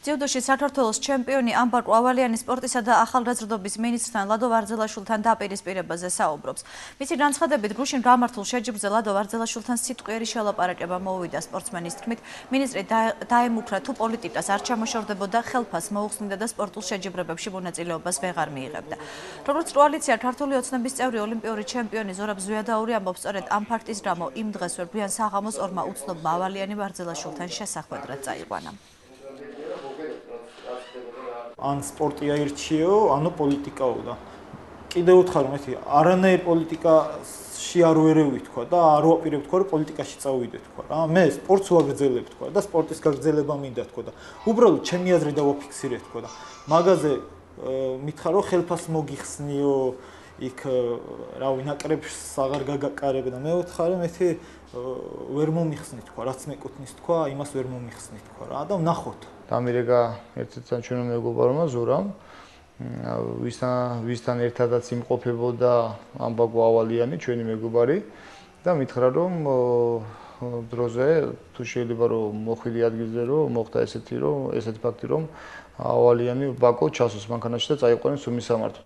ძიუდოში საქართველოს ჩემპიონი ამბარ ყვავალიანი სპორტისა და ახალგაზრდობის მინისტრთან ლადო ვარძელაშვილთან დაპირისპირებაზე საუბრობს. მისი განცხადებით, გუშინ გამართულ შეჯიბრზე ლადო ვარძელაშვილთან სიტყვიერი შელაპარაკება მოუვიდა სპორტსმენის თქმით, მინისტრი დაემუქრა თუ პოლიტიკას არ ჩამოშორდებოდა, ხელფას მოუხსნიდა და სპორტულ შეჯიბრებებში მონაწილეობას ვეღარ მიიღებდა. როგორც კოალიცია ქართული ოცნების წევრი ოლიმპიური ჩემპიონი ზორაბ ზვიადაური ამბობს, სწორედ ამ ფაქტის გამო იმ დღეს ვერ გვიან საღამოს ორმა უცნობ მავალიანი ვარძელაშვილთან შესახვედრად წაიყვანა. ან სპორტი აირჩიო, ანუ პოლიტიკაო და კიდევ ვთხარ რომ ეთი არანაირ პოლიტიკაში არ ვერევი თქვა და არ ვაპირებ თქვა რომ პოლიტიკაში წავიდე თქვა რა. მე სპორტს ვაგრძელებ თქვა და სპორტის გაგრძელება მინდა თქვა და უბრალოდ ჩემი აზრი დავაფიქსირე თქვა და მაგაზე მითხარ რომ ხელფას მოგიხსნიო იქ რა ვინაკრებს აღარ გაგაკარებ და მე ვთხარ რომ ეთი ვერ მომიხსნი თქვა რაც მეკუთნის თქვა იმას ვერ მომიხსნი თქვა რა. და ვნახოთ. დამირეკა ერთ-ერთთან ჩვენო მეგობარმა ზურამ. ვისთან ვისთან ერთადაც იმყოფებოდა ამბაგო ავალიანი ჩვენი მეგობარი. და მითხრა რომ დროზე თუ შეიძლება რომ მოხვიდი ადგილზე რომ მოხდა ესეთი რომ ესეთი ფაქტი რომ ავალიანი ბაკო ჩასოს მანქანაში და წაიყვანეს უმის სამართლ